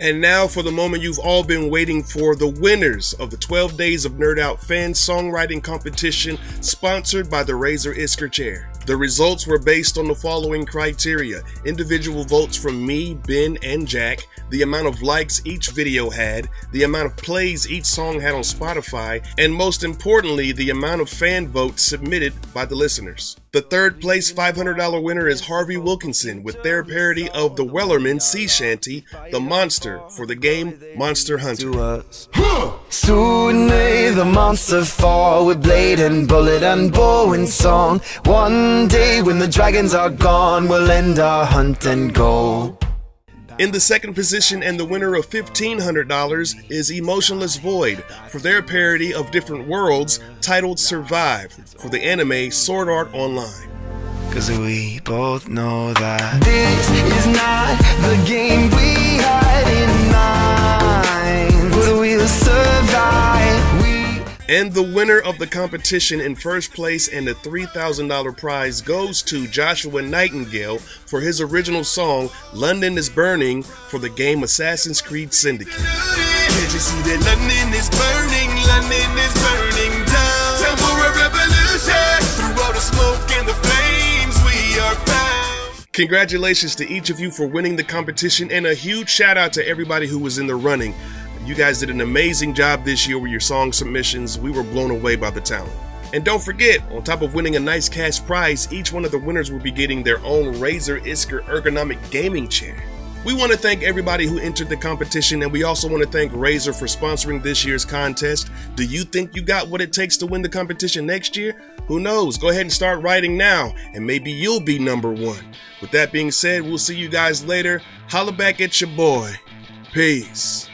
And now for the moment you've all been waiting for the winners of the 12 Days of Nerd Out Fan Songwriting Competition sponsored by the Razer Iskur Chair. The results were based on the following criteria individual votes from me, Ben, and Jack, the amount of likes each video had, the amount of plays each song had on Spotify, and most importantly, the amount of fan votes submitted by the listeners. The third place $500 winner is Harvey Wilkinson with their parody of the Wellerman sea shanty, The Monster, for the game Monster Hunter. Soon may the monster fall with blade and bullet and bow and song. One day when the dragons are gone, we'll end our hunt and go. In the second position and the winner of $1,500 is Emotionless Void for their parody of Different Worlds titled Survive for the anime Sword Art Online. Cause we both know that this is not And the winner of the competition in first place and the $3,000 prize goes to Joshua Nightingale for his original song London is Burning for the game Assassin's Creed Syndicate. Can't you see that London is burning? London is burning down. Time for a revolution. Through all the smoke and the flames, we are. Congratulations to each of you for winning the competition and a huge shout out to everybody who was in the running. You guys did an amazing job this year with your song submissions. We were blown away by the talent. And don't forget, on top of winning a nice cash prize, each one of the winners will be getting their own Razer Iskur ergonomic gaming chair. We want to thank everybody who entered the competition, and we also want to thank Razer for sponsoring this year's contest. Do you think you got what it takes to win the competition next year? Who knows? Go ahead and start writing now, and maybe you'll be number one. With that being said, we'll see you guys later. Holla back at your boy. Peace.